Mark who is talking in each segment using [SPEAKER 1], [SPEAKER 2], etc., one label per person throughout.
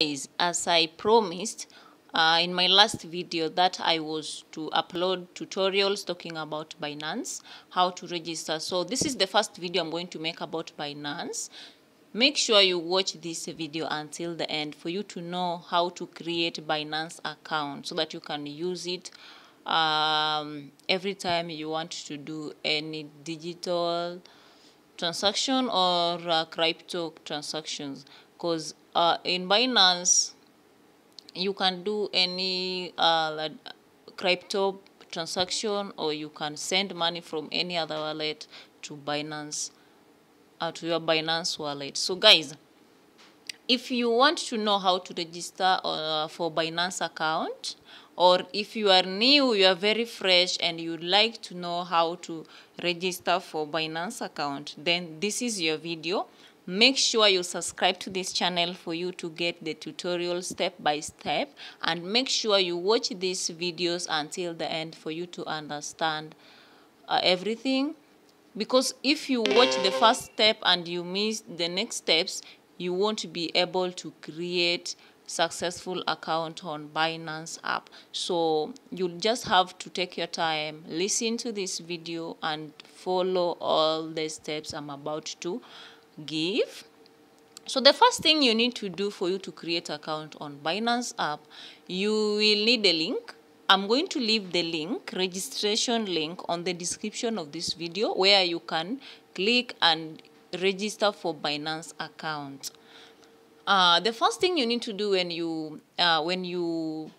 [SPEAKER 1] as i promised uh, in my last video that i was to upload tutorials talking about binance how to register. So this is the first video i'm going to make about binance. Make sure you watch this video until the end for you to know how to create binance account so that you can use it um, every time you want to do any digital transaction or uh, crypto transactions. Because uh, in Binance you can do any uh, crypto transaction or you can send money from any other wallet to Binance uh, to your Binance wallet so guys if you want to know how to register uh, for Binance account or if you are new, you are very fresh and you'd like to know how to register for Binance account, then this is your video. Make sure you subscribe to this channel for you to get the tutorial step by step and make sure you watch these videos until the end for you to understand uh, everything because if you watch the first step and you miss the next steps you won't be able to create successful account on Binance app. So you'll just have to take your time, listen to this video and follow all the steps I'm about to give. So the first thing you need to do for you to create account on Binance app, you will need a link. I'm going to leave the link, registration link on the description of this video where you can click and register for Binance account. Uh, the first thing you need to do when you uh, when you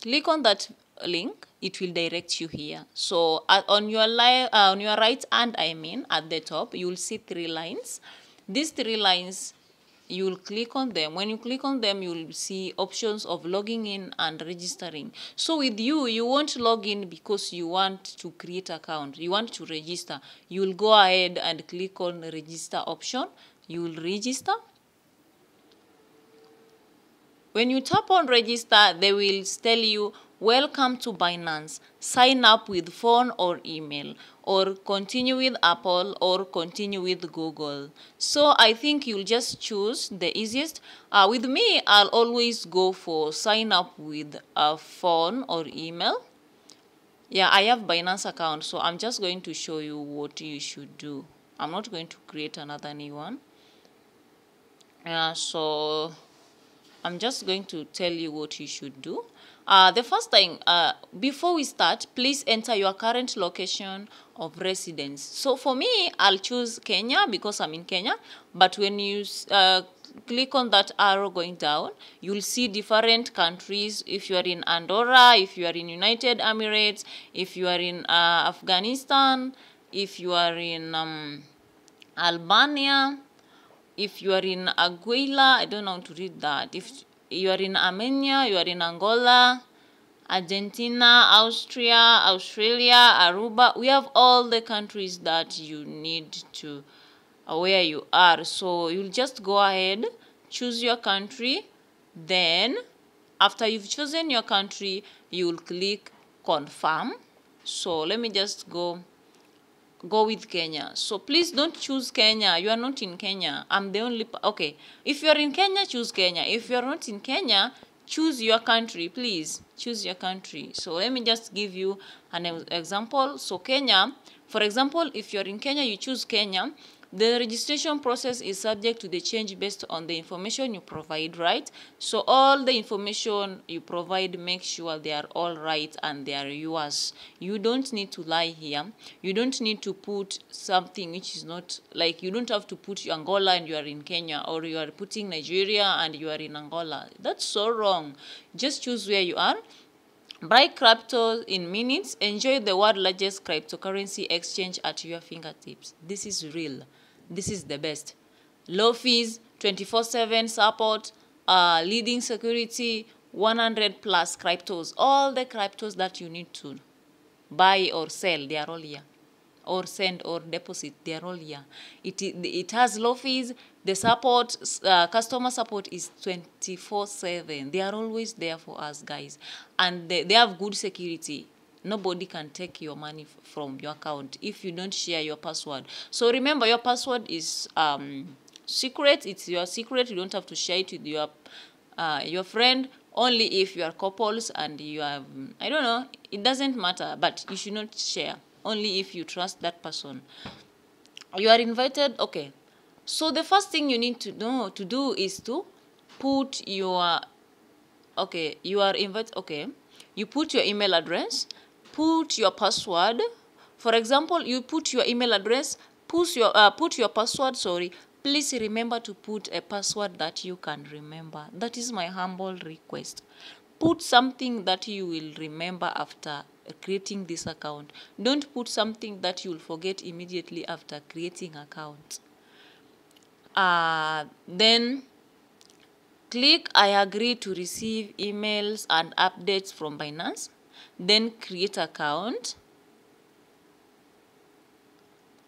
[SPEAKER 1] click on that link, it will direct you here. So uh, on your li- uh, on your right hand, I mean at the top, you will see three lines. These three lines you will click on them. When you click on them you will see options of logging in and registering. So with you you won't log in because you want to create account. You want to register. You will go ahead and click on register option. You will register. When you tap on register they will tell you welcome to binance sign up with phone or email or continue with Apple or continue with Google. So I think you'll just choose the easiest. Uh, with me, I'll always go for sign up with a phone or email. Yeah, I have Binance account, so I'm just going to show you what you should do. I'm not going to create another new one. Yeah, so I'm just going to tell you what you should do. Uh, the first thing, uh, before we start, please enter your current location of residence. So for me, I'll choose Kenya because I'm in Kenya. But when you uh, click on that arrow going down, you'll see different countries. If you are in Andorra, if you are in United Emirates, if you are in uh, Afghanistan, if you are in um, Albania, if you are in Aguila, I don't know how to read that. If you are in Armenia, you are in Angola, Argentina, Austria, Australia, Aruba. We have all the countries that you need to uh, where you are. So you'll just go ahead, choose your country, then after you've chosen your country, you'll click confirm. So let me just go go with Kenya. So please don't choose Kenya. You are not in Kenya. I'm the only okay. If you are in Kenya, choose Kenya. If you are not in Kenya, choose your country, please. Choose your country. So let me just give you an example. So Kenya, for example, if you're in Kenya, you choose Kenya. The registration process is subject to the change based on the information you provide, right? So all the information you provide, make sure they are all right and they are yours. You don't need to lie here. You don't need to put something which is not, like you don't have to put Angola and you are in Kenya or you are putting Nigeria and you are in Angola. That's so wrong. Just choose where you are. Buy crypto in minutes. Enjoy the world's largest cryptocurrency exchange at your fingertips. This is real. This is the best. Low fees, 24-7 support, uh, leading security, 100 plus cryptos. All the cryptos that you need to buy or sell, they are all here. Or send or deposit, they are all here. It, it has low fees. The support, uh, customer support is 24-7. They are always there for us, guys. And they, they have good security nobody can take your money from your account if you don't share your password. So remember your password is um, secret. It's your secret. You don't have to share it with your uh, your friend. Only if you are couples and you have i don't know it doesn't matter but you should not share. Only if you trust that person. You are invited okay. So the first thing you need to know to do is to put your okay you are invited okay. You put your email address put your password. For example you put your email address put your uh, put your password sorry. Please remember to put a password that you can remember. That is my humble request. Put something that you will remember after creating this account. Don't put something that you'll forget immediately after creating account. Uh, then click i agree to receive emails and updates from binance then create account.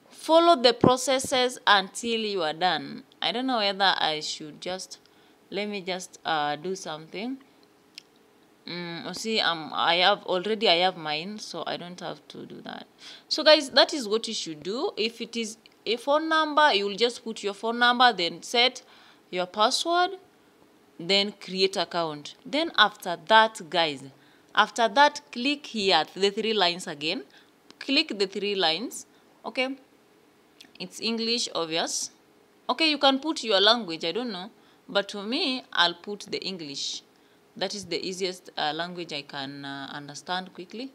[SPEAKER 1] Follow the processes until you are done. I don't know whether i should just let me just uh, do something. Mm, see um i have already i have mine so i don't have to do that. So guys that is what you should do. If it is a phone number you will just put your phone number then set your password then create account. Then after that guys after that click here the three lines again click the three lines okay it's English, obvious. Okay, you can put your language, I don't know. But for me, I'll put the English. That is the easiest uh, language I can uh, understand quickly.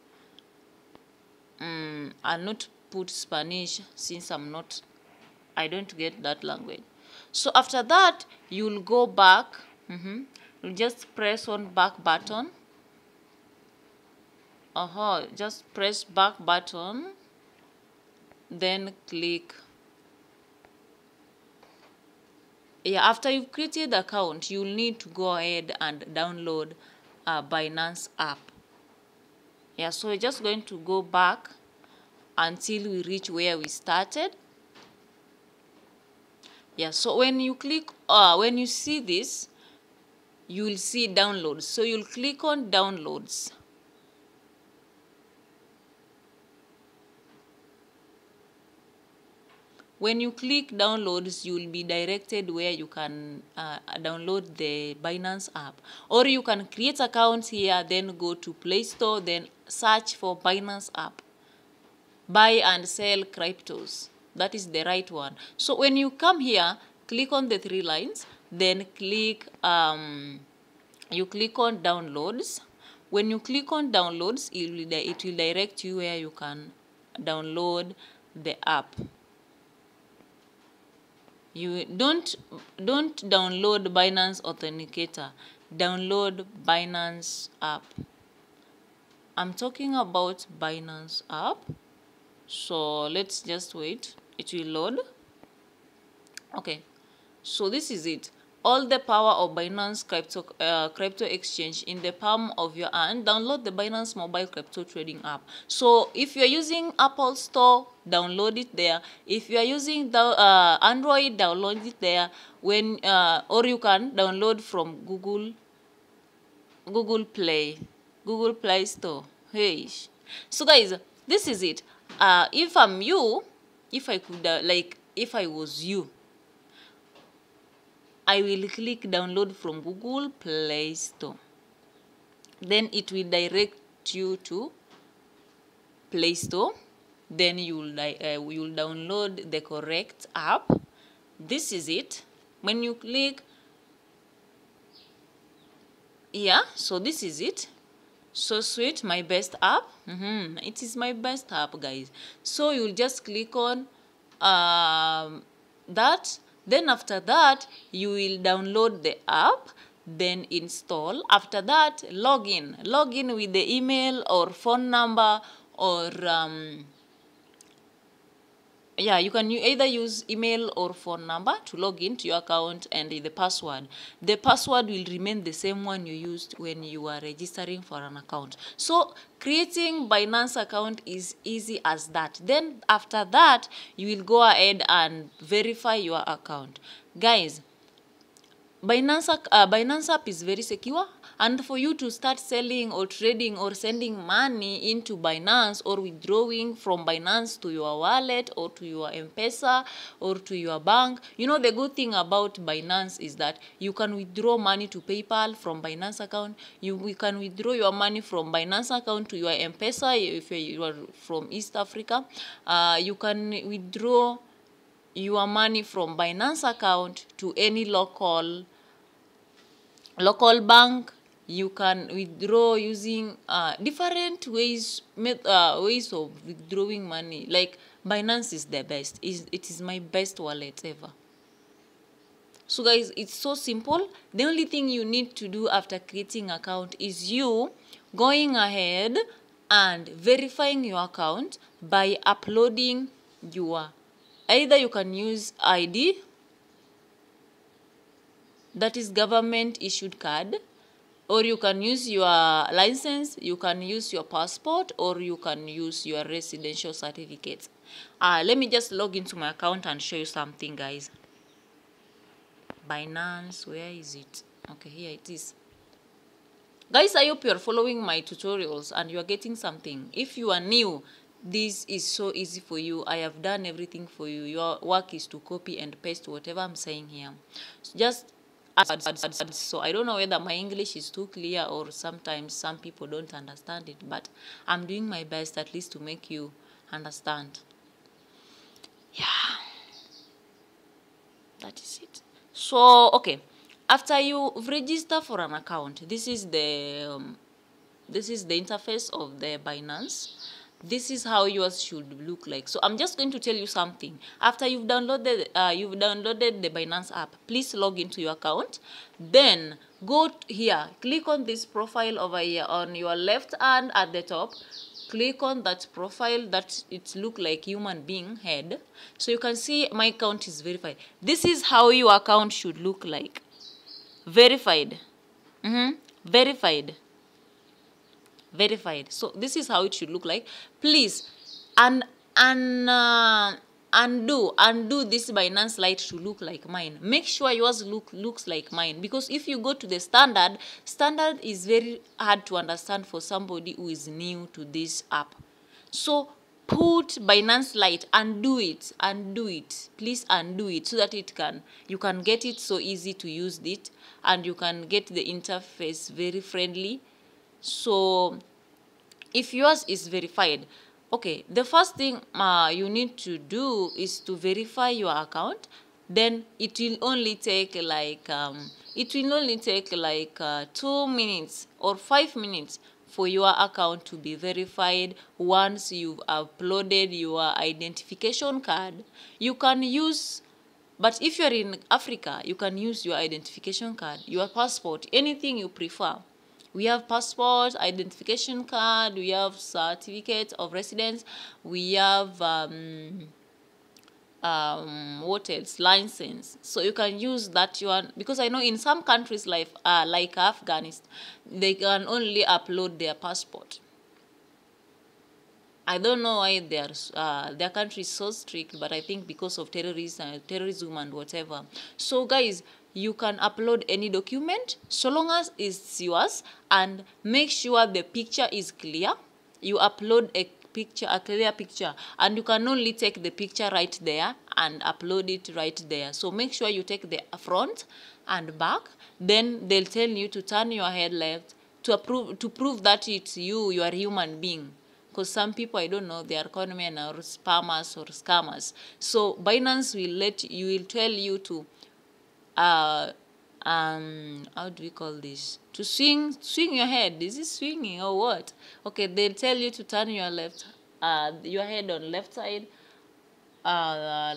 [SPEAKER 1] Mm, I'll not put Spanish since I'm not, I don't get that language. So after that, you'll go back. Mm -hmm. You'll just press on back button. Uh -huh, just press back button. Then click. Yeah after you've created the account you'll need to go ahead and download a binance app. Yeah so we're just going to go back until we reach where we started. Yeah so when you click uh when you see this you will see downloads. So you'll click on downloads when you click downloads you will be directed where you can uh, download the binance app. Or you can create account here then go to play store then search for binance app. Buy and sell cryptos. That is the right one. So when you come here click on the three lines then click um, you click on downloads. When you click on downloads it will, it will direct you where you can download the app you don't don't download binance authenticator. Download binance app. I'm talking about binance app. So let's just wait. It will load. Okay. So this is it all the power of Binance crypto, uh, crypto exchange in the palm of your hand, download the Binance mobile crypto trading app. So if you're using Apple Store, download it there. If you are using the uh, Android, download it there. When uh, or you can download from Google Google Play, Google Play Store. Hey, so guys, this is it. Uh, if I'm you, if I could uh, like if I was you, I will click download from Google Play Store. Then it will direct you to Play Store. Then you will, uh, you will download the correct app. This is it. When you click, yeah, so this is it. So sweet, my best app. Mm -hmm. It is my best app, guys. So you'll just click on um, that then after that, you will download the app, then install. After that, log in. Log in with the email or phone number or um, yeah you can either use email or phone number to log into your account and the password the password will remain the same one you used when you were registering for an account so creating binance account is easy as that. Then after that you will go ahead and verify your account. Guys Binance, uh, Binance app is very secure, and for you to start selling or trading or sending money into Binance or withdrawing from Binance to your wallet or to your M-Pesa or to your bank, you know the good thing about Binance is that you can withdraw money to PayPal from Binance account. You, you can withdraw your money from Binance account to your M-Pesa if you are from East Africa. Uh, you can withdraw your money from Binance account to any local local bank you can withdraw using uh, different ways met- uh, ways of withdrawing money. Like binance is the best. Is it is my best wallet ever. So guys it's so simple. The only thing you need to do after creating account is you going ahead and verifying your account by uploading your either you can use id that is government issued card or you can use your license you can use your passport or you can use your residential certificate uh, let me just log into my account and show you something guys. Binance where is it? Okay here it is. Guys i hope you are following my tutorials and you are getting something. If you are new this is so easy for you. I have done everything for you. Your work is to copy and paste whatever i'm saying here. So just so i don't know whether my english is too clear or sometimes some people don't understand it but i'm doing my best at least to make you understand. Yeah. That is it. So okay. After you register for an account this is the um, this is the interface of the binance this is how yours should look like. So i'm just going to tell you something. After you've downloaded uh, you've downloaded the binance app please log into your account. Then go here. Click on this profile over here on your left hand at the top. Click on that profile that it look like human being head. So you can see my account is verified. This is how your account should look like. Verified. Mm-hmm. verified verified. So this is how it should look like. Please and and uh, undo undo this binance lite to look like mine. Make sure yours look looks like mine. Because if you go to the standard standard is very hard to understand for somebody who is new to this app. So put binance lite undo it undo it. Please undo it so that it can you can get it so easy to use it and you can get the interface very friendly so if yours is verified okay the first thing uh, you need to do is to verify your account. Then it will only take like um, it will only take like uh, two minutes or five minutes for your account to be verified. Once you've uploaded your identification card you can use but if you're in africa you can use your identification card your passport anything you prefer we have passport identification card we have certificate of residence we have um, um, what else? License. So you can use that one because i know in some countries like uh, like afghanistan they can only upload their passport I don't know why their uh, their country is so strict, but I think because of terrorism, uh, terrorism and whatever. So guys, you can upload any document so long as it's yours, and make sure the picture is clear. You upload a picture, a clear picture, and you can only take the picture right there and upload it right there. So make sure you take the front and back. Then they'll tell you to turn your head left to approve to prove that it's you, you are a human being because some people I don't know they are conmen or spammers or scammers. So Binance will let you will tell you to uh um how do we call this? To swing swing your head. Is it swinging or what? Okay they'll tell you to turn your left uh your head on left side uh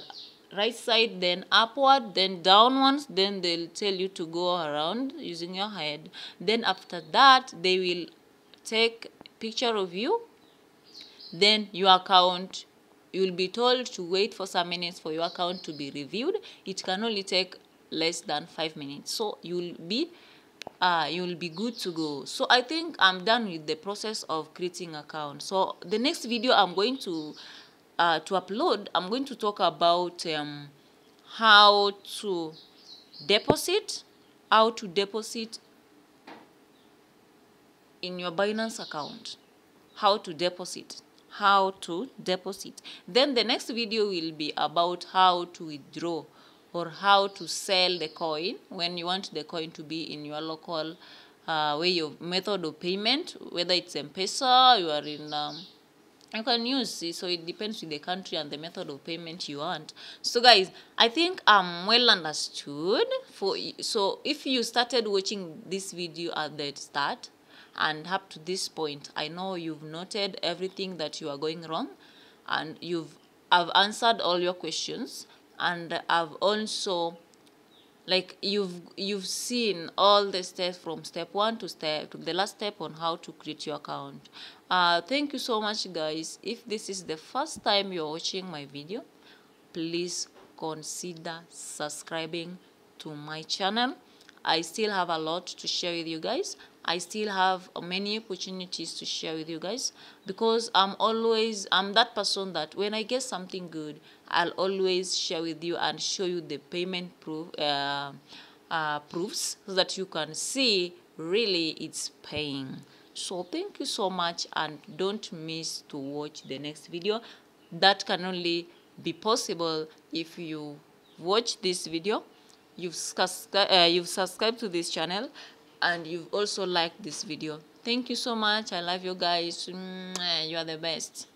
[SPEAKER 1] right side then upward then downwards then they'll tell you to go around using your head. Then after that they will take picture of you then your account you will be told to wait for some minutes for your account to be reviewed it can only take less than five minutes so you'll be uh, you'll be good to go so i think i'm done with the process of creating account so the next video i'm going to uh, to upload i'm going to talk about um, how to deposit how to deposit in your Binance account. How to deposit. How to deposit. Then the next video will be about how to withdraw or how to sell the coin when you want the coin to be in your local uh, way of method of payment, whether it's M-Pesa, you are in um, you can use so it depends with the country and the method of payment you want so guys i think i'm well understood for so if you started watching this video at the start and up to this point i know you've noted everything that you are going wrong and you've i've answered all your questions and i've also like you've you've seen all the steps from step one to step to the last step on how to create your account. Uh, thank you so much guys. If this is the first time you're watching my video please consider subscribing to my channel. I still have a lot to share with you guys i still have many opportunities to share with you guys because i'm always i'm that person that when i get something good I'll always share with you and show you the payment proof uh, uh, proofs so that you can see really it's paying. So thank you so much and don't miss to watch the next video. That can only be possible if you watch this video, you've, uh, you've subscribed to this channel and you've also liked this video. Thank you so much. I love you guys. You are the best.